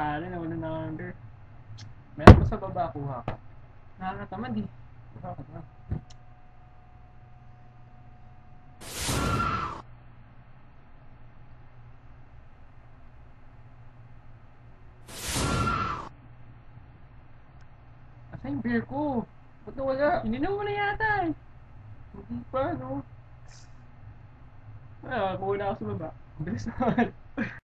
pare, nawala na under. Meron pa sa baba, kuha ka. Nakakatamad eh. Kuha ka na. Asa yung beer ko? Ba't nawala? Ininom mo na yata eh. Hindi pa, no? Ah, kuha na ako sa baba. Ang bilis naman.